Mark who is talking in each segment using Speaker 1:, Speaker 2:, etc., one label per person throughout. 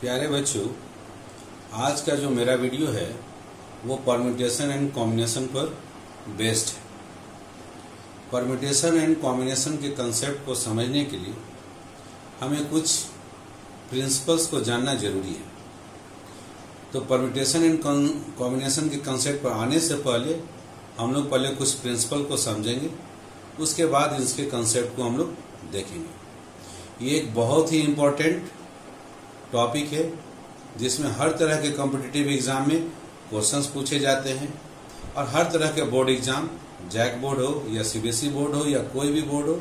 Speaker 1: प्यारे बच्चों, आज का जो मेरा वीडियो है, वो परमिटेशन एंड कॉम्बिनेशन पर बेस्ड है। परमिटेशन एंड कॉम्बिनेशन के कंसेप्ट को समझने के लिए हमें कुछ प्रिंसिपल्स को जानना ज़रूरी है। तो परमिटेशन एंड कॉम्बिनेशन के कंसेप्ट पर आने से पहले हम लोग पहले कुछ प्रिंसिपल को समझेंगे, उसके बाद इसके कंसेप्ट को हम लोग देखेंगे। ये एक बहुत ही इम्पोर्टेंट टॉपिक है, जिसमें हर तरह के कॉम्पिटिटिव एग्ज़ाम में क्वेश्चंस पूछे जाते हैं और हर तरह के बोर्ड एग्ज़ाम जैक बोर्ड हो या सीबीएसई बोर्ड हो या कोई भी बोर्ड हो,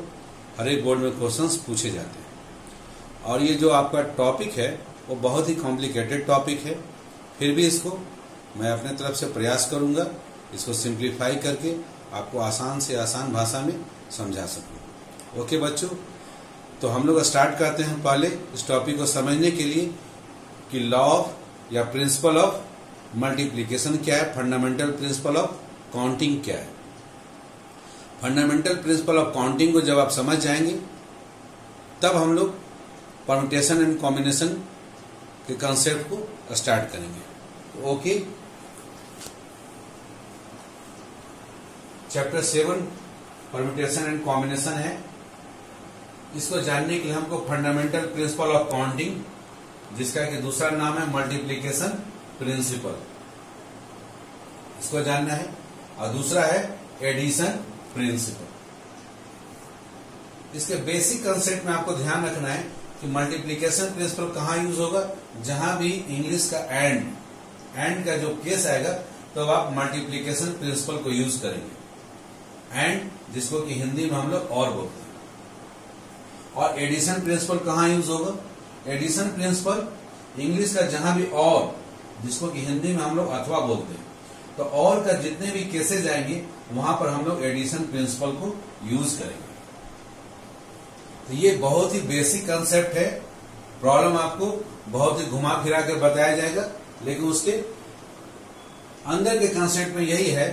Speaker 1: हर एक बोर्ड में क्वेश्चंस पूछे जाते हैं। और ये जो आपका टॉपिक है, वो बहुत ही कॉम्प्लिकेटेड टॉपिक है। फिर भी इसको मैं अपने तरफ़ से प्रयास करूँगा, इसको सिंप्लीफाई करके आपको आसान से आसान भाषा में समझा सकूँ। ओके बच्चों तो हम लोग स्टार्ट करते हैं पहले इस टॉपिक को समझने के लिए कि लॉ ऑफ़ या प्रिंसिपल ऑफ़ मल्टीप्लीकेशन क्या है? फंडामेंटल प्रिंसिपल ऑफ़ काउंटिंग क्या है? फंडामेंटल प्रिंसिपल ऑफ़ काउंटिंग को जब आप समझ जाएँगे, तब हम लोग परमुटेशन एंड कॉम्बिनेशन के कंसेप्ट को स्टार्ट करेंगे। Okay chapter seven permutation and combination है। इसको जानने के लिए हमको फंडामेंटल प्रिंसिपल ऑफ़ काउंटिंग जिसका कि दूसरा नाम है मल्टीप्लीकेशन प्रिंसिपल इसको जानना है। और दूसरा है एडिशन प्रिंसिपल इसके बेसिक कंसेप्ट में आपको ध्यान रखना है कि मल्टीप्लीकेशन प्रिंसिपल कहाँ यूज़ होगा। जहाँ भी इंग्लिश का एंड एंड का जो केस आएगा तो आप मल्टीप्लीकेशन प्रिंसिपल को यूज़ करेंगे। एंड जिसको कि हिंदी में हम लोग और बोलते हैं। और एडिशन प्रिंसिपल कहाँ यूज़ होगा? एडिशन प्रिंसिपल इंग्लिश का जहाँ भी और, जिसको कि हिंदी में हम लोग अथवा बोलते हैं। तो और का जितने भी केसेज आएँगे, वहाँ पर हम लोग एडिशन प्रिंसिपल को यूज़ करेंगे। तो ये बहुत ही बेसिक कंसेप्ट है। प्रॉब्लम आपको बहुत ही घुमा फिरा के बताया जाएगा, लेकिन उसके अंदर के कंसेप्ट में यही है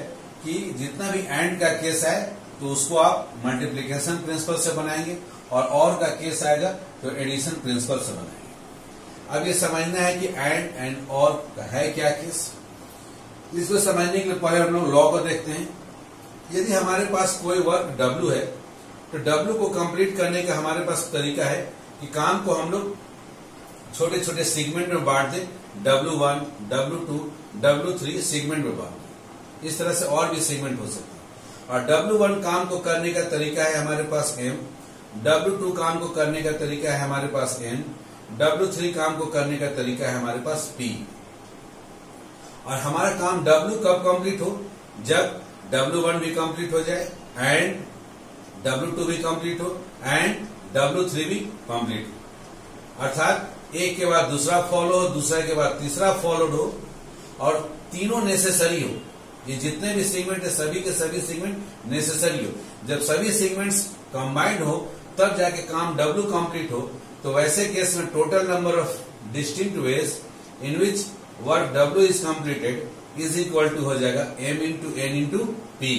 Speaker 1: कि जितना भी एंड का केस है तो उसको आप मल्टीप्लीकेशन प्रिंसिपल से बनाएँगे। और और का केस आएगा तो एडिशन प्रिंसिपल से बनाएँगे अब ये समझना है कि एंड एंड और का है क्या केस? इसको समझने के लिए पहले हम लोग लॉ को देखते हैं। यदि हमारे पास कोई वर्क डब्ल्यू है तो डब्ल्यू को कंप्लीट करने का हमारे पास तरीका है कि काम को हम लोग छोटे छोटे सेगमेंट में बांट दें। W one W two W three segment में बांट दें। इस तरह से और भी सेगमेंट हो सकते हैं। और डब्ल्यू वन काम को करने का तरीका है हमारे पास एम डब्ल्यू टू काम को करने का तरीका है हमारे पास एन डब्ल्यू थ्री काम को करने का तरीका है हमारे पास पी और हमारा काम डब्ल्यू कब कंप्लीट हो? जब डब्ल्यू वन भी कंप्लीट हो जाए एंड डब्ल्यू टू भी कंप्लीट हो एंड डब्ल्यू थ्री भी कंप्लीट हो। अर्थात एक के बाद दूसरा फॉलो हो, दूसरा के बाद तीसरा फॉलोड हो और तीनों नेसेसरी हो। ये जितने भी सेगमेंट है, सभी के सभी सेगमेंट नेसेसरी हो। जब सभी सेगमेंट्स कंबाइंड हो तब जाके काम डब्ल्यू कंप्लीट हो तो वैसे केस में total number of distinct ways in which work W is completed is equal to हो जाएगा M into N into P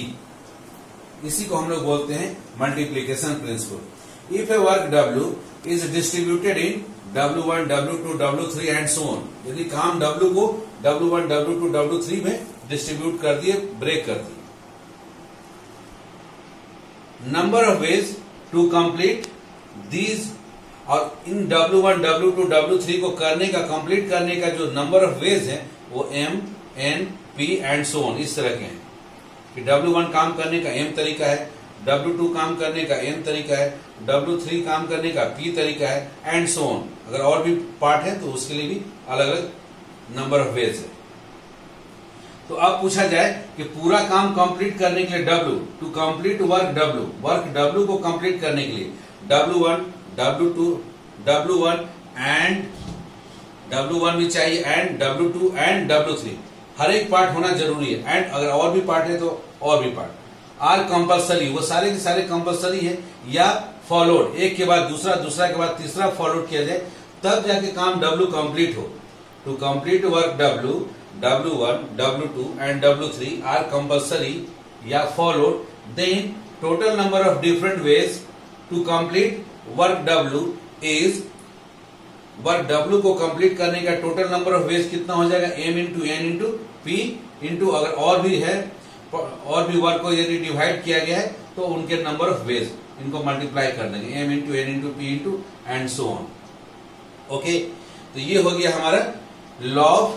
Speaker 1: इसी को हम लोग बोलते हैं multiplication principle if a work W is distributed in W one W two W three and so on यदि काम डब्ल्यू को W one W two W three में डिस्ट्रीब्यूट कर दिए ब्रेक कर दिए। Number of ways to complete these और इन W1, W2, W3 को करने का कंप्लीट करने का जो नंबर ऑफ़ वेज है वो M, N, P and so on इस तरह के हैं। कि W1 काम करने का M तरीका है W2 काम करने का N तरीका है W3 काम करने का P तरीका है एंड सो ऑन अगर और भी पार्ट है तो उसके लिए भी अलग अलग नंबर ऑफ़ वेज है। तो अब पूछा जाए कि पूरा काम कंप्लीट करने के लिए W to complete work W work W को कंप्लीट करने के लिए W1 W2 W1 and W one भी चाहिए and W two and W three हर एक पार्ट होना ज़रूरी है। एंड अगर और भी पार्ट है तो और भी पार्ट आर कंपल्सरी वो सारे के सारे कंपल्सरी है या फॉलोड एक के बाद दूसरा दूसरा के बाद तीसरा फॉलोड किया जाए, तब जाके काम डब्ल्यू कंप्लीट हो। To complete work W W1, W2 and W3 are compulsory या followed. Then total number of different ways to complete work W is work W को कंप्लीट करने का टोटल नंबर ऑफ़ वेज कितना हो जाएगा? M into N into P into अगर और भी है और भी वर्क को यदि डिवाइड किया गया है तो उनके नंबर ऑफ़ वेज इनको मल्टीप्लाई कर देंगे। M into N into P into and so on okay तो ये हो गया हमारा लॉ ऑफ़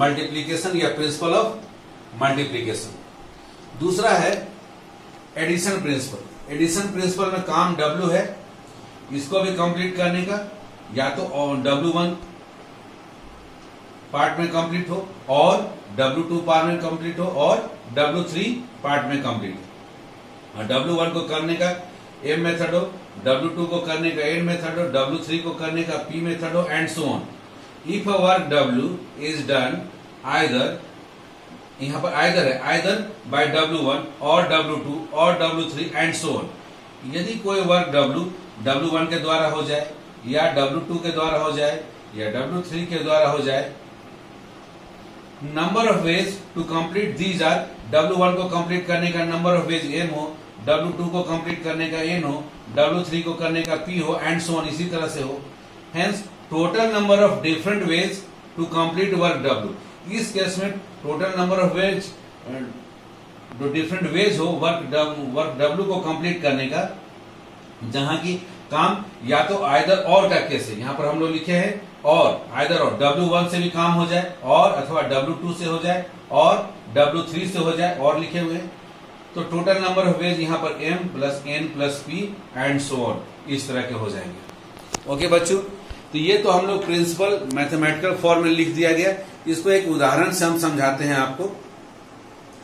Speaker 1: मल्टीप्लीकेशन या प्रिंसिपल ऑफ़ मल्टीप्लीकेशन दूसरा है एडिशन प्रिंसिपल एडिशन प्रिंसिपल में काम डब्ल्यू है, इसको भी कंप्लीट करने का, या तो डब्ल्यू वन पार्ट में कंप्लीट हो, और डब्ल्यू टू पार्ट में कंप्लीट हो, और डब्ल्यू थ्री पार्ट में कंप्लीट हो. डब्ल्यू वन को करने का एम मेथड हो डब्ल्यू टू को करने का एन मेथड हो डब्ल्यू थ्री को करने का पी मेथड हो and so on if a work W is done either यहाँ पर आइदर है आइदर बाय डब्ल्यू वन और डब्ल्यू टू और W three and so on यदि कोई वर्क डब्ल्यू डब्ल्यू वन के द्वारा हो जाए, या डब्ल्यू टू के द्वारा हो जाए, या डब्ल्यू थ्री के द्वारा हो जाए number of ways to complete these are W one को कंप्लीट करने का नंबर ऑफ़ वेज एम हो डब्ल्यू टू को कंप्लीट करने का एन हो डब्ल्यू थ्री को करने का पी हो एंड सो ऑन इसी तरह से हो। Hence total number of different ways to complete work W इस केस में टोटल नंबर ऑफ़ वेज जो डिफरेंट वेज हो वर्क वर्क डब्ल्यू को कंप्लीट करने का, जहाँ की काम या तो आयदर और का केस है। यहाँ पर हम लोग लिखे हैं और आयदर और डब्ल्यू वन से भी काम हो जाए और अथवा डब्ल्यू टू से हो जाए और डब्ल्यू थ्री से हो जाए, और लिखे हुए तो टोटल नंबर ऑफ़ वेज यहाँ पर M plus N plus P and so on इस तरह के हो जाएँगे। ओके बच्चों? तो ये तो हम लोग प्रिंसिपल मैथमेटिकल फॉर्म में लिख दिया गया। इसको एक उदाहरण से हम समझाते हैं आपको।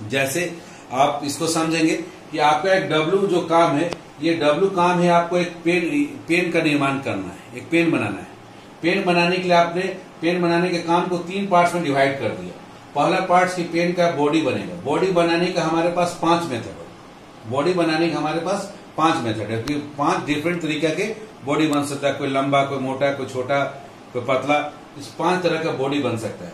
Speaker 1: जैसे आप इसको समझेंगे कि आपका एक डब्ल्यू जो काम है, ये डब्ल्यू काम है आपको एक पेन पेन का निर्माण करना है, एक पेन बनाना है। पेन बनाने के लिए आपने, पेन बनाने के काम को तीन पार्ट्स में डिवाइड कर दिया। पहला पार्ट की पेन का बॉडी बनेगा। बॉडी बनाने का हमारे पास पाँच मेथड है। बॉडी बनाने का हमारे पास पाँच मेथड है। पाँच डिफरेंट तरीके के बॉडी बन सकता है, कोई लंबा, कोई मोटा, कोई छोटा, कोई पतला, इस पाँच तरह का बॉडी बन सकता है।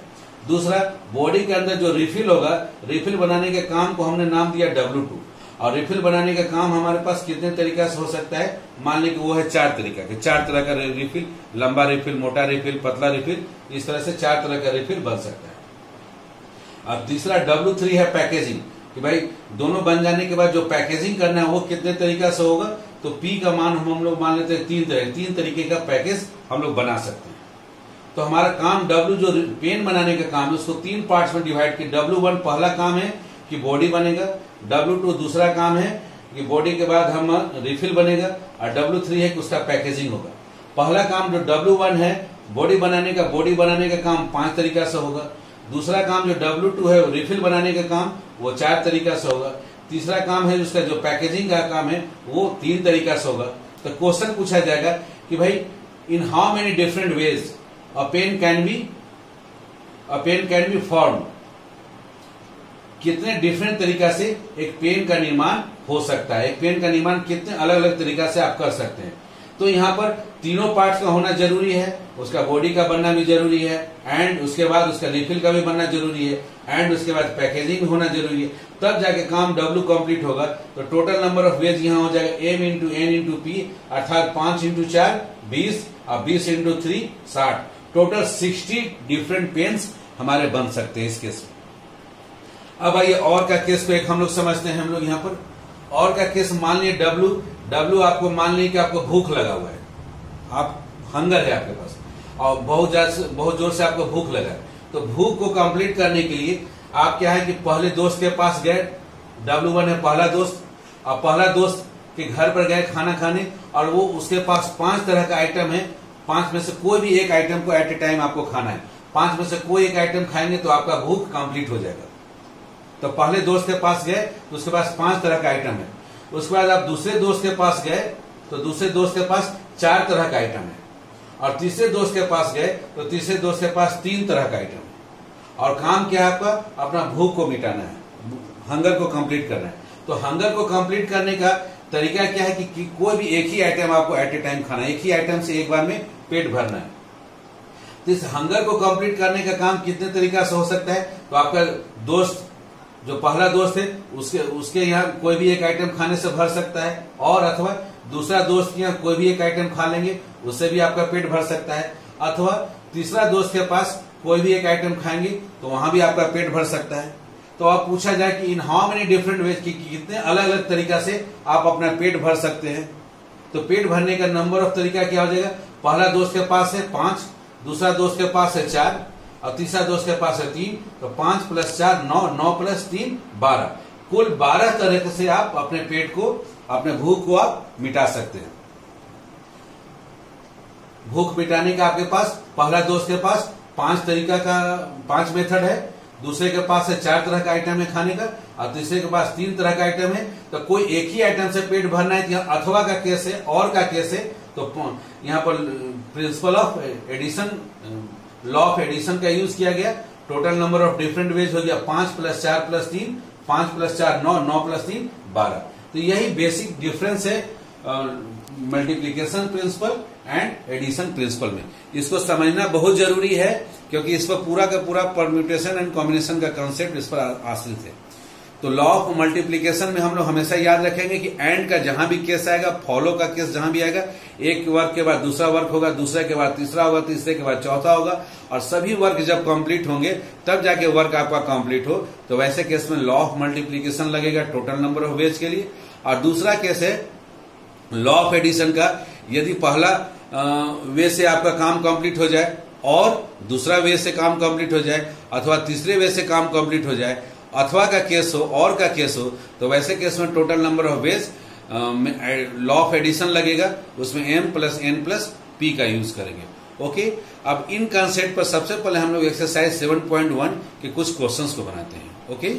Speaker 1: दूसरा बॉडी के अंदर जो रिफिल होगा रिफिल बनाने के काम को हमने नाम दिया डब्ल्यू टू और रिफिल बनाने का काम हमारे पास कितने तरीका से हो सकता है? मान लीजिए वो है चार तरीका के। चार तरह का रिफिल लंबा रिफिल मोटा रिफिल पतला रिफिल इस तरह से चार तरह का रिफिल बन सकता है। अब तीसरा डब्ल्यू थ्री है पैकेजिंग कि भाई दोनों बन जाने के बाद जो पैकेजिंग करना है, वो कितने तरीका से होगा? तो पी का मान हम लोग मान लेते हैं तीन तरह, तीन तरीके का पैकेज हम लोग बना सकते हैं। तो हमारा काम डब्ल्यू जो पेन बनाने का काम है, उसको तीन पार्ट्स में डिवाइड किया। डब्ल्यू वन पहला काम है कि बॉडी बनेगा डब्ल्यू टू दूसरा काम है कि बॉडी के बाद हम रिफिल बनेगा, और डब्ल्यू थ्री है कि उसका पैकेजिंग होगा। पहला काम जो डब्ल्यू वन है बॉडी बनाने का बॉडी बनाने का काम पाँच तरीका से होगा। दूसरा काम जो डब्ल्यू टू है रिफिल बनाने का काम, वो चार तरीका से होगा। तीसरा काम है उसका, जो पैकेजिंग का काम है, वो तीन तरीका से होगा। तो क्वेश्चन पूछा जाएगा कि भाई in how many different ways a pen can be a pen can be form कितने डिफरेंट तरीका से एक पेन का निर्माण हो सकता है? एक पेन का निर्माण कितने अलग अलग तरीका से आप कर सकते हैं? तो यहाँ पर तीनों पार्ट्स का होना ज़रूरी है, उसका बॉडी का बनना भी ज़रूरी है एंड उसके बाद उसका रिफिल का भी बनना ज़रूरी है एंड उसके बाद पैकेजिंग होना ज़रूरी है। तब जाके काम डब्ल्यू कंप्लीट होगा। तो टोटल नंबर ऑफ़ वेज यहाँ हो जाएगा। M into N into P अर्थात पाँच इंटू चार, बीस और बीस इंटू थ्री साठ। टोटल सिक्सटी डिफरेंट पेन्स हमारे बन सकते हैं इस केस में। अब आइए और का केस को एक हम लोग समझते हैं, हम लोग यहाँ पर। और का केस मान लीजिए डब्ल्यू डब्ल्यू आपको मान लीजिए कि आपको भूख लगा हुआ है। आप हंगर है आपके पास। और बहुत बहुत ज़ोर से आपको भूख लगा तो भूख को कंप्लीट करने के लिए आप क्या है कि पहले दोस्त के पास गए। डब्लू वन है पहला दोस्त। और पहला दोस्त के घर पर गए खाना खाने। और वो उसके पास पाँच तरह का आइटम है। पाँच में से कोई भी एक आइटम को एट ए टाइम आपको खाना है। पाँच में से कोई एक आइटम खाएँगे तो आपका भूख कंप्लीट हो जाएगा। तो पहले दोस्त के पास गए तो उसके पास पाँच तरह का आइटम है। उसके बाद आप दूसरे दोस्त के पास गए तो दूसरे दोस्त के पास चार तरह का आइटम है। और तीसरे दोस्त के पास गए तो तीसरे दोस्त के पास तीन तरह का आइटम है। और काम क्या है आपका? अपना भूख को मिटाना है। हंगर को कंप्लीट करना है। तो हंगर को कंप्लीट करने का तरीका क्या है कि, कि कोई भी एक ही आइटम आपको एट ए टाइम खाना है। एक ही आइटम से एक बार में पेट भरना है। तो इस हंगर को कंप्लीट करने का काम कितने तरीका से हो सकता है? तो आपका दोस्त जो पहला दोस्त है उसके उसके यहाँ कोई भी एक आइटम खाने से भर सकता है। और अथवा दूसरा दोस्त के यहाँ कोई भी एक आइटम खा लेंगे, उससे भी आपका पेट भर सकता है। अथवा तीसरा दोस्त के पास कोई भी एक आइटम खाएँगे तो वहाँ भी आपका पेट भर सकता है। तो आप पूछा जाए कि in how many different ways की कितने अलग अलग तरीका से आप अपना पेट भर सकते हैं। तो पेट भरने का नंबर ऑफ़ तरीका क्या हो जाएगा? पहला दोस्त के पास है पाँच, दूसरा दोस्त के पास है चार, और तीसरा दोस्त के पास है तीन तो पाँच प्लस चार, नौ नौ प्लस तीन, बारह। कुल बारह तरह से आप अपने पेट को अपने भूख को आप मिटा सकते हैं। भूख मिटाने का आपके पास पहला दोस्त के पास पाँच तरीका का, पाँच मेथड है। दूसरे के पास है चार तरह का आइटम है खाने का, और तीसरे के पास तीन तरह का आइटम है। तो कोई एक ही आइटम से पेट भरना है अथवा का केस है, और का केस है तो यहाँ पर principle of addition law of addition का यूज़ किया गया। Total number of different ways हो गया, पाँच प्लस चार प्लस तीन, पाँच प्लस चार नौ नौ प्लस तीन, बारह। तो यही बेसिक डिफरेंस है multiplication principle and addition principle में। इसको समझना बहुत ज़रूरी है, क्योंकि इस पर पूरा का पूरा परम्यूटेशन एंड कॉम्बिनेशन का कॉन्सेप्ट इस पर आश्रित है। तो लॉ ऑफ़ मल्टीप्लीकेशन में हम लोग हमेशा याद रखेंगे कि एंड का जहाँ भी केस आएगा फॉलो का केस जहाँ भी आएगा, एक वर्क के बाद दूसरा वर्क होगा, दूसरे के बाद तीसरा होगा, तीसरे के बाद चौथा होगा, और सभी वर्क जब कंप्लीट होंगे, तब जाके वर्क आपका कंप्लीट हो। तो वैसे केस में लॉ ऑफ़ मल्टीप्लीकेशन लगेगा टोटल नंबर ऑफ़ वेज के लिए। और दूसरा केस है लॉ ऑफ़ एडिशन का। यदि पहला वे से आपका काम कंप्लीट हो जाए, और दूसरा वे से काम कंप्लीट हो जाए, अथवा तीसरे वे से काम कंप्लीट हो जाए अथवा का केस हो, और का केस हो तो वैसे केस में total number of ways law of addition लगेगा, उसमें M plus N plus P का यूज़ करेंगे। ओके अब इन कॉन्सेप्ट पर सबसे पहले हम लोग एक्सरसाइज 7.1 के कुछ क्वेश्चंस को बनाते हैं। ओके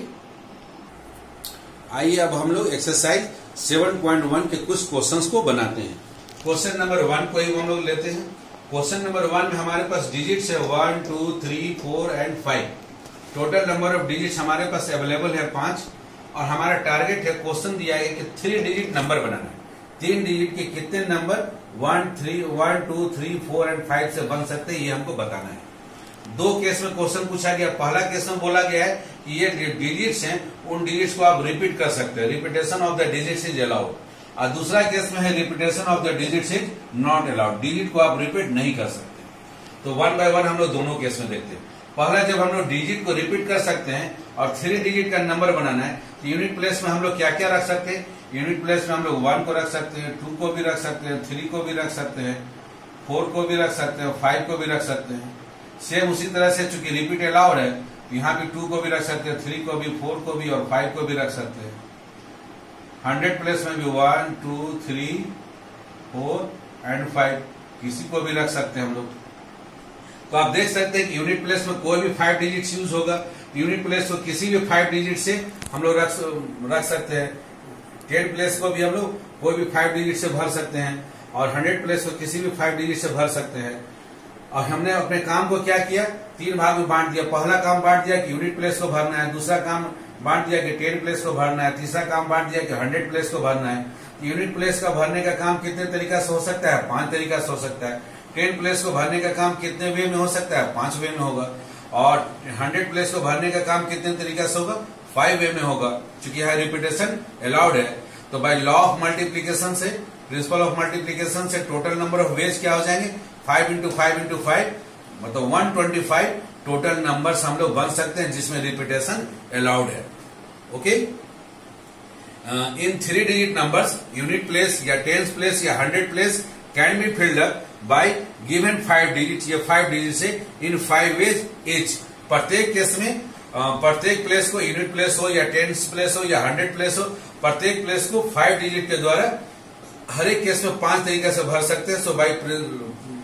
Speaker 1: आइए अब हम लोग एक्सरसाइज 7.1 के कुछ क्वेश्चंस को बनाते हैं। क्वेश्चन नंबर वन को ही हम लोग लेते हैं। क्वेश्चन नंबर वन में हमारे पास डिजिट्स है one two three four and five total number of digit हमारे पास अवेलेबल है पाँच, और हमारा टारगेट है क्वेश्चन दिया है कि थ्री डिजिट नंबर बनाना है। तीन डिजिट के कितने number one three one two three four and five से बन सकते हैं, ये हमको बताना है। दो केस में क्वेश्चन पूछा गया, पहला केस में बोला गया है कि ये डिजिट्स हैं, उन डिजिट्स को आप रिपीट कर सकते हैं। Repetition of the digits is allowed और दूसरा केस में है repetition of the digits is not allowed digit को आप रिपीट नहीं कर सकते। तो वन बाय वन हम लोग दोनों केस में देखते हैं। पहला जब हम लोग डिजिट को रिपीट कर सकते हैं और थ्री डिजिट का नंबर बनाना है तो यूनिट प्लेस में हम लोग क्या क्या रख सकते हैं? यूनिट प्लेस में हम लोग वन को रख सकते हैं टू को भी रख सकते हैं थ्री को भी रख सकते हैं फोर को भी रख सकते हैं फाइव को भी रख सकते हैं। सेम उसी तरह से चूँकि रिपीट अलाउड है तो यहाँ भी टू को भी रख सकते हैं थ्री को भी फोर को भी और फाइव को भी रख सकते हैं। हंड्रेड प्लेस में भी one two three four and five किसी को भी रख सकते हैं हम लोग। तो आप देख सकते हैं कि यूनिट प्लेस में कोई भी फाइव डिजिट यूज़ होगा। यूनिट प्लेस को किसी भी फाइव डिजिट से हम लोग रख रख सकते हैं। टेन प्लेस को भी हम लोग कोई भी फाइव डिजिट से भर सकते हैं और हंड्रेड प्लेस को किसी भी फाइव डिजिट से भर सकते हैं। और हमने अपने काम को क्या किया? तीन भाग में बांट दिया। पहला काम बांट दिया कि यूनिट प्लेस को भरना है। दूसरा काम बांट दिया कि टेन प्लेस को भरना है। तीसरा काम बांट दिया कि हंड्रेड प्लेस को भरना है। यूनिट प्लेस का भरने का काम कितने तरीका से हो सकता है? पाँच तरीका से हो सकता है। टेन प्लेस को भरने का काम कितने वे में हो सकता है? पाँच वे में होगा। और हंड्रेड प्लेस को भरने का काम कितने तरीका से होगा? फाइव वे में होगा। क्योंकि यह रिपीटेशन अलाउड है तो बाय लॉ ऑफ़ मल्टीप्लीकेशन से प्रिंसिपल ऑफ़ मल्टीप्लीकेशन से टोटल नंबर ऑफ़ वेज क्या हो जाएँगे? Five into five into five मतलब one twenty five total number हम लोग बन सकते हैं जिसमें रिपीटेशन अलाउड है। Okay in three digit numbers unit place या टेंस प्लेस या hundred place can be filled up by given five digit या फाइव डिजिट से इन फाइव वेज एच प्रत्येक केस में प्रत्येक प्लेस को यूनिट प्लेस हो या टेंस प्लेस हो या हंड्रेड प्लेस हो, प्रत्येक प्लेस को फाइव डिजिट के द्वारा हर एक केस में पाँच तरीके से भर सकते हैं। सो बाई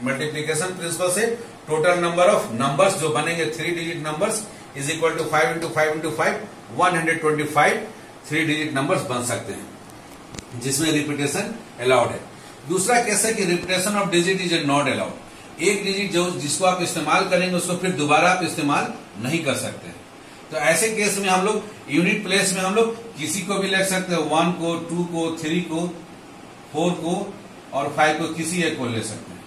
Speaker 1: मल्टीप्लीकेशन प्रिंसिपल से टोटल नंबर ऑफ़ नंबर्स जो बनेंगे three digit numbers is equal to five into five into five one hundred twenty five three digit numbers बन सकते हैं। जिसमें रिपीटेशन अलाउड है। दूसरा केस कि repetition of digit is not allowed एक डिजिट जो जिसको आप इस्तेमाल करेंगे, उसको फिर दोबारा आप इस्तेमाल नहीं कर सकते। तो ऐसे केस में हम लोग यूनिट प्लेस में हम लोग किसी को भी लिख सकते हैं। वन को टू को थ्री को फोर को और फाइव को, किसी एक को ले सकते हैं।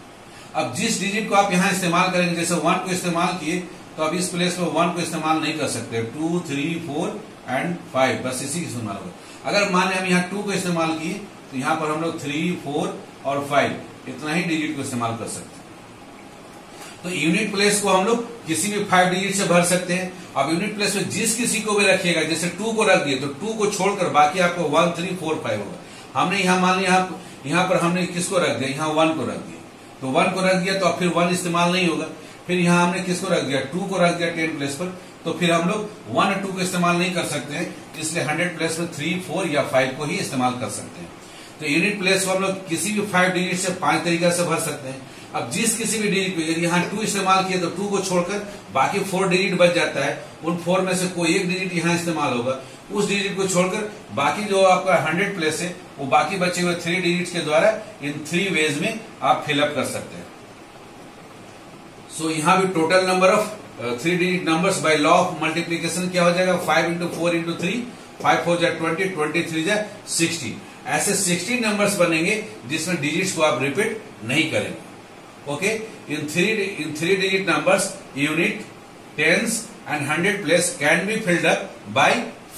Speaker 1: अब जिस डिजिट को आप यहाँ इस्तेमाल करेंगे, जैसे वन को इस्तेमाल किए तो अब इस प्लेस में वन को इस्तेमाल नहीं कर सकते। Two three four and five बस इसी की इस्तेमाल होगा। अगर मान हम यहाँ टू को इस्तेमाल किए तो यहाँ पर हम लोग थ्री फोर और फाइव इतना ही डिजिट को इस्तेमाल कर सकते हैं। तो यूनिट प्लेस को हम लोग किसी भी फाइव डिजिट से भर सकते हैं। अब यूनिट प्लेस में जिस किसी को भी रखिएगा, जैसे टू को रख दिए तो टू को छोड़कर बाकी आपको वन थ्री फोर फाइव होगा। हमने यहाँ मान लिया, यहाँ पर हमने किसको रख दिया? यहाँ वन को रख दिया। तो वन को रख दिया तो फिर वन इस्तेमाल नहीं होगा। फिर यहाँ हमने किसको रख दिया? टू को रख दिया टेन प्लेस पर। तो फिर हम लोग वन और टू को इस्तेमाल नहीं कर सकते हैं, इसलिए हंड्रेड प्लेस में थ्री फोर या फाइव को ही इस्तेमाल कर सकते हैं। तो यूनिट प्लेस को हम लोग किसी भी फाइव डिजिट से पाँच तरीके से भर सकते हैं। अब जिस किसी भी डिजिट पे यदि यहाँ टू इस्तेमाल किया तो टू को छोड़कर बाकी फोर डिजिट बच जाता है। उन फोर में से कोई एक डिजिट यहाँ इस्तेमाल होगा। उस डिजिट को छोड़कर बाकी जो आपका हंड्रेड प्लेस है वो बाकी बचे हुए थ्री डिजिट के द्वारा इन थ्री वेज में आप फिलअप कर सकते हैं। सो so, यहाँ भी total number of three digit numbers by law of multiplication क्या हो जाएगा? Five into four into three five four जा ट्वेंटी ट्वेंटी थ्री जा सिक्सटी ऐसे सिक्सटी नंबर्स बनेंगे जिसमें डिजिट्स को आप रिपीट नहीं करेंगे। Okay? In three in three digit numbers, unit, tens, and hundred place can be filled up by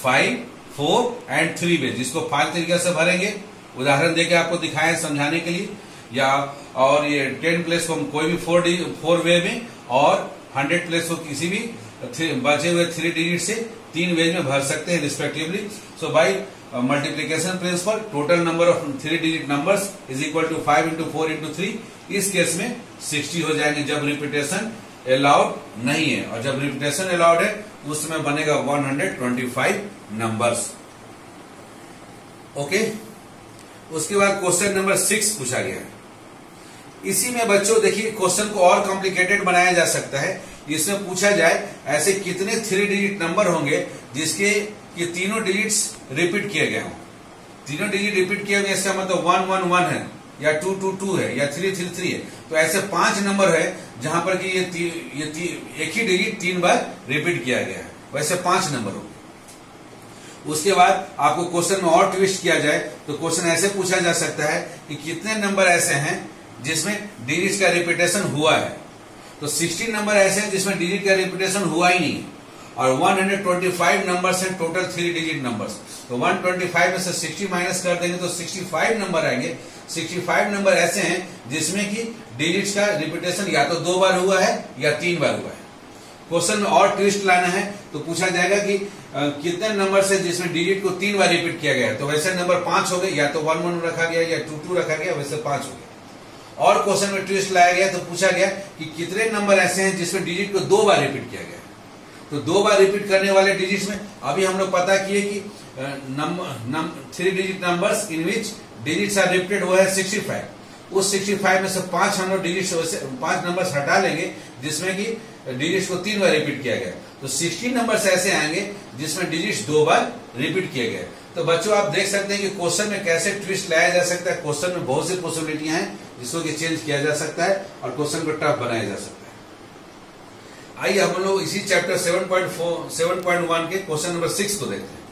Speaker 1: five four and three way जिसको फाइव तरीके से भरेंगे। उदाहरण देके आपको दिखाएँ समझाने के लिए। या, और ये टेन प्लेस को हम कोई भी फोर फोर वे में, और हंड्रेड प्लेस को किसी भी बचे हुए थ्री डिजिट से तीन वेज में भर सकते हैं respectively so by multiplication principle total number of three digit numbers is equal to five into four into three इस केस में सिक्सटी हो जाएँगे जब रिपीटेशन अलाउड नहीं है। और जब रिपीटेशन अलाउड है, उस समय बनेगा one hundred twenty five numbers okay उसके बाद क्वेश्चन नंबर सिक्स पूछा गया है। इसी में बच्चों, देखिए क्वेश्चन को और कॉम्प्लिकेटेड बनाया जा सकता है। इसमें पूछा जाए, ऐसे कितने थ्री डिजिट नंबर होंगे जिसके ये तीनों डिजिट्स रिपीट किए गए हों। तीनों डिजिट रिपीट किए गए इसका मतलब वन वन वन है या टू टू टू है या थ्री थ्री थ्री है। तो ऐसे पाँच नंबर है जहाँ पर कि ये ती, ये ती, एक ही डिजिट तीन बार रिपीट किया गया है। वैसे पाँच नंबर होंगे। उसके बाद आपको क्वेश्चन में और ट्विस्ट किया जाए तो क्वेश्चन ऐसे पूछा जा सकता है कि कितने नंबर ऐसे हैं जिसमें डिजिट का रिपीटेशन हुआ है। तो 16 नंबर ऐसे हैं जिसमें डिजिट का रिपीटेशन हुआ ही नहीं। और 125 नंबर्स हैं टोटल थ्री डिजिट नंबर्स तो 125 में से 60 माइनस कर देंगे तो 65 नंबर आएँगे। 65 नंबर ऐसे हैं जिसमें कि डिजिट्स का रिपीटेशन या तो दो बार हुआ है या तीन बार हुआ है। क्वेश्चन में और ट्विस्ट लाना है तो पूछा जाएगा कि कितने नंबर से जिसमें डिजिट को तीन बार रिपीट किया गया है? तो वैसे नंबर पाँच हो गए, या तो वन वन रखा गया, या टू टू रखा गया, वैसे पाँच हो गया और क्वेश्चन में ट्विस्ट लाया गया तो पूछा गया कि कितने नंबर ऐसे हैं जिसमें डिजिट को दो बार रिपीट किया गया तो दो बार रिपीट करने वाले डिजिट्स में। अभी हम लोग पता किए कि three digit numbers in which digits are repeated वो है 65 उस 65 में से पाँच हम लोग डिजिट पाँच नंबर्स हटा लेंगे, जिसमें कि डिजिट्स को तीन बार रिपीट किया गया। तो 16 नंबर्स ऐसे आएँगे, जिसमें डिजिट्स दो बार रिपीट किए गए। तो बच्चों, आप देख सकते हैं कि क्वेश्चन में कैसे ट्विस्ट लाया जा सकता है। क्वेश्चन में बहुत सी पॉसिबिलिटियाँ हैं, जिसको कि चेंज किया जा सकता है और क्वेश्चन को टफ बनाया जा सकता है। आइए हम लोग इसी चैप्टर 7.4 7.1 के क्वेश्चन नंबर सिक्स को देखते हैं।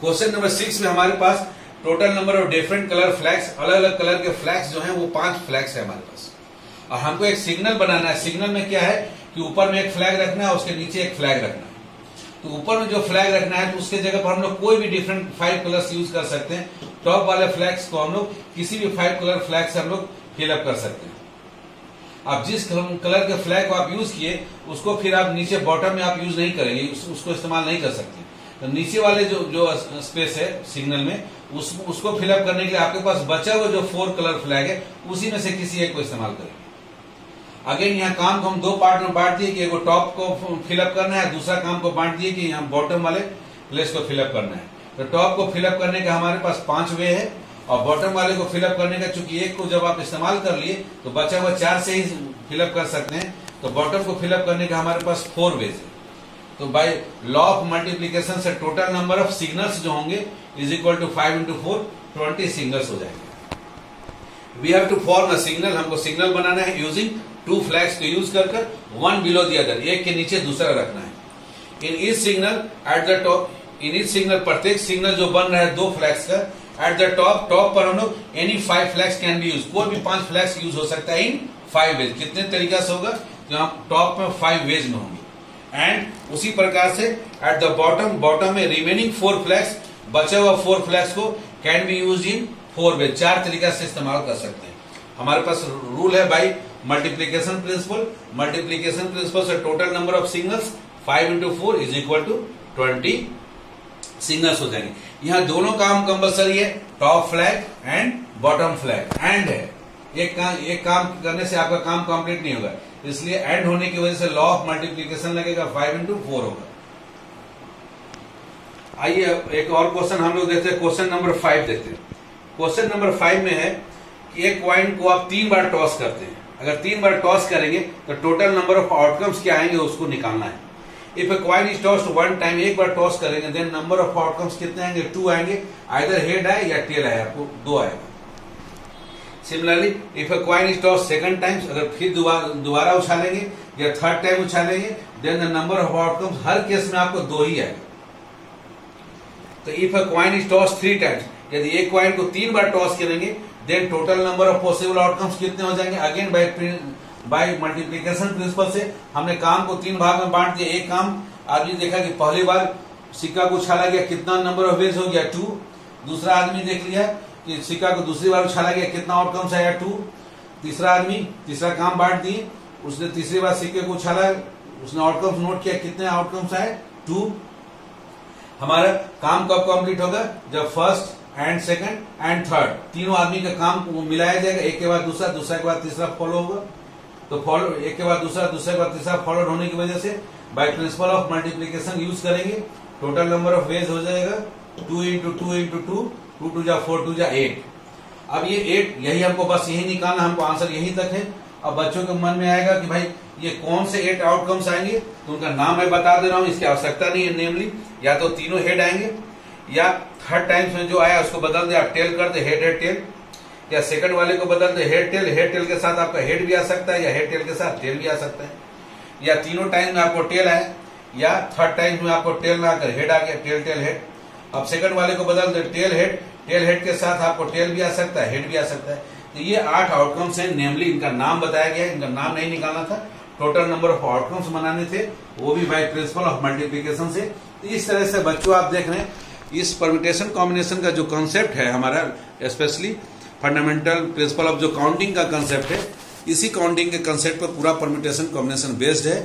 Speaker 1: क्वेश्चन नंबर सिक्स में हमारे पास total number of different colour flags अलग अलग कलर के फ्लैग्स जो हैं, वो पाँच फ्लैग्स है हमारे पास। और हमको एक सिग्नल बनाना है। सिग्नल में क्या है? कि ऊपर में एक फ्लैग रखना है, उसके नीचे एक फ्लैग रखना है। तो ऊपर में जो फ्लैग रखना है तो उसके जगह पर हम लोग कोई भी डिफरेंट फाइव कलर्स यूज़ कर सकते हैं। टॉप वाले फ्लैग्स को हम लोग किसी भी फाइव कलर फ्लैग से हम लोग फिलअप कर सकते हैं। आप जिस कलर के फ्लैग को आप यूज़ किए उसको फिर आप नीचे बॉटम में आप यूज़ नहीं करेंगे उस, उसको इस्तेमाल नहीं कर सकते। तो नीचे वाले जो जो स्पेस है सिग्नल में उस, उसको फिलअप करने के लिए आपके पास बचा हुआ जो फोर कलर फ्लैग है उसी में से किसी एक को इस्तेमाल करेंगे अगेन यहाँ काम को हम दो पार्ट में बांट दिए कि टॉप को फिलअप करना है दूसरा काम को बांट दिए कि यहाँ बॉटम वाले प्लेस को फिलअप करना है। तो टॉप को फिलअप करने का हमारे पास पाँच वे है। और बॉटम वाले को फिलअप करने का चूँकि एक को जब आप इस्तेमाल कर लिए तो बचा हुआ चार से ही फिलअप कर सकते हैं। तो बॉटम को फिलअप करने का हमारे पास फोर वेज है। तो बाय लॉ ऑफ़ मल्टीप्लीकेशन से टोटल नंबर ऑफ़ सिग्नल्स जो होंगे is equal to five into four twenty signals हो जाएँगे। We have to form a signal हमको सिग्नल बनाना है यूजिंग टू फ्लैग्स को यूज़ कर वन बिलो दी अदर एक के नीचे दूसरा रखना है। इन इस signal at the top in इस सिग्नल प्रत्येक सिग्नल जो बन रहा है दो फ्लैग्स का एट द टॉप टॉप पर हम लोग any five flags can be use कोई भी पाँच फ्लैग्स यूज़ हो सकता है इन फाइव वेज कितने तरीका से होगा? तो आप टॉप में फाइव वेज में होंगे. एंड उसी प्रकार से एट द बॉटम बॉटम में रिमेनिंग फोर फ्लैक्स बचे हुआ फोर फ्लैग्स को can be use in four ways चार तरीका से इस्तेमाल कर सकते हैं. हमारे पास रूल है भाई मल्टीप्लीकेशन प्रिंसिपल मल्टीप्लीकेशन प्रिंसिपल से total number of signals five into four is equal to twenty signals हो जाएँगे. यहाँ दोनों काम कंपल्सरी है top flag and bottom flag and है। एक काम एक काम करने से आपका काम कंप्लीट नहीं होगा। इसलिए एंड होने की वजह से लॉ ऑफ़ मल्टीप्लीकेशन लगेगा फाइव इंटू फोर होगा। आइए एक और क्वेश्चन हम लोग देखते हैं क्वेश्चन नंबर फाइव देखते हैं। क्वेश्चन नंबर फाइव में है कि एक क्वाइन को आप तीन बार टॉस करते हैं। अगर तीन बार टॉस करेंगे तो टोटल नंबर ऑफ़ आउटकम्स क्या आएँगे, उसको निकालना है। If a coin is tossed one time एक बार टॉस करेंगे देन नंबर ऑफ़ आउटकम्स कितने आएँगे? टू आएँगे। आइदर हेड आए या टेल आए, आपको दो आएगा। Similarly if a coin is toss second times अगर फिर दोबारा उछालेंगे या third time उछालेंगे then the number of outcomes her case में आपको दो ही आएगा। तो if a coin is toss three times यदि एक क्वाइन को तीन बार टॉस करेंगे then total number of possible outcomes कितने हो जाएँगे? Again by by multiplication principle से हमने काम को तीन भाग में बांट दिया। एक काम आदमी देखा कि पहली बार सिक्का को उछाला गया, कितना नंबर ऑफ़ वेज हो गया? टू दूसरा आदमी देख लिया कि सिक्का को दूसरी बार उछाला गया, कितना आउटकम्स आया? टू तीसरा आदमी, तीसरा काम बांट दिए। उसने तीसरी बार सिक्के को उछाला, उसने आउटकम्स नोट किया, कितने आउटकम्स आए? टू हमारा काम कब कंप्लीट होगा? जब first and second and third तीनों आदमी का काम मिलाया जाएगा। एक के बाद दूसरा दूसरा के बाद तीसरा फॉलो होगा। तो फॉलो, एक के बाद दूसरा, दूसरे के बाद तीसरा फॉलो होने की वजह से by principle of multiplication use करेंगे। टोटल नंबर ऑफ़ वेज हो जाएगा। Two into two into two two two जा फोर टू जा एट अब ये एट यही हमको बस यही निकालना, हमको आंसर यही तक है। अब बच्चों के मन में आएगा कि भाई, ये कौन से एट आउटकम्स आएँगे? तो उनका नाम मैं बता दे रहा हूँ, इसकी आवश्यकता नहीं है नेमली या तो तीनों हेड आएँगे, या थर्ड टाइम्स में जो आया, उसको बदल दे, आप टेल कर दे हेड हेड टेल या सेकंड वाले को बदल दे? हेड टेल हेड टेल के साथ आपका हेड भी आ सकता है या हेड टेल के साथ टेल भी आ सकता है? या तीनों टाइम में आपको टेल आए, या थर्ड टाइम में आपको टेल में आकर हेड आ गया टेल टेल हेड अब सेकंड वाले को बदल दे टेल हेड टेल हेड के साथ आपको टेल भी आ सकता है हेड भी आ सकता है। तो ये आठ आउटकम्स हैं नेमली इनका नाम बताया गया, इनका नाम नहीं निकालना था। टोटल नंबर ऑफ़ आउटकम्स बनाने थे, वो भी बाय प्रिंसिपल ऑफ़ मल्टीप्लीकेशन से। तो इस तरह से बच्चों, आप देख रहे हैं, इस परमिटेशन कॉम्बिनेशन का जो कॉन्सेप्ट है हमारा स्पेशली फंडामेंटल प्रिंसिपल ऑफ़ जो काउंटिंग का कंसेप्ट है, इसी काउंटिंग के कंसेप्ट पर पूरा परमिटेशन कॉम्बिनेशन बेस्ड है।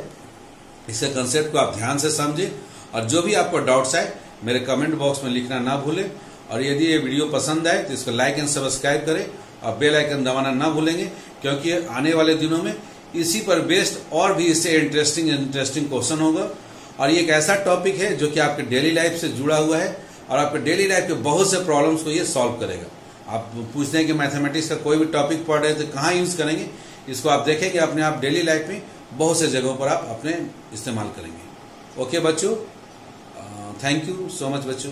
Speaker 1: इसे कंसेप्ट को आप ध्यान से समझे और जो भी आपको डाउट्स आए, मेरे कमेंट बॉक्स में लिखना ना भूलें। और यदि ये वीडियो पसंद आए तो इसको लाइक एंड सब्सक्राइब करें और बेल आइकन दबाना ना भूलेंगे, क्योंकि आने वाले दिनों में इसी पर बेस्ड और भी इससे इंटरेस्टिंग इंटरेस्टिंग क्वेश्चन होगा। और ये एक ऐसा टॉपिक है जो कि आपके डेली लाइफ से जुड़ा हुआ है और आपके डेली लाइफ के बहुत से प्रॉब्लम्स को ये सॉल्व करेगा। आप पूछते हैं कि मैथमेटिक्स का कोई भी टॉपिक पढ़ रहे तो कहाँ यूज़ करेंगे? इसको आप देखेंगे अपने आप डेली लाइफ में बहुत से जगहों पर आप अपने इस्तेमाल करेंगे। ओके बच्चों? थैंक यू सो मच बच्चों।